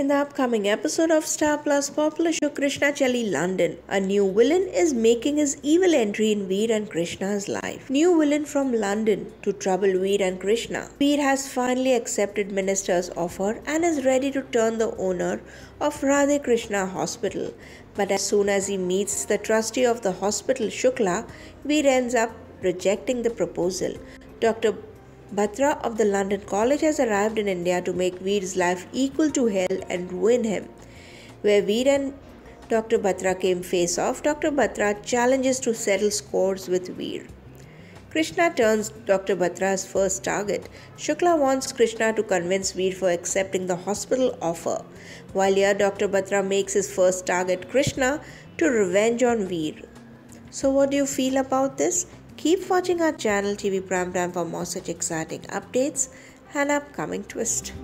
In the upcoming episode of Star Plus popular show Krishna Chali London, a new villain is making his evil entry in Veer and Krishna's life. New villain from London to trouble Veer and Krishna. Veer has finally accepted minister's offer and is ready to turn the owner of Radhe Krishna Hospital. But as soon as he meets the trustee of the hospital Shukla, Veer ends up rejecting the proposal. Dr. Batra of the London College has arrived in India to make Veer's life equal to hell and ruin him. Where Veer and Dr. Batra came face off, Dr. Batra challenges to settle scores with Veer. Krishna turns Dr. Batra's first target. Shukla wants Krishna to convince Veer for accepting the hospital offer, while here Dr. Batra makes his first target Krishna to revenge on Veer. So, what do you feel about this? Keep watching our channel TV Prime Time for more such exciting updates and upcoming twist.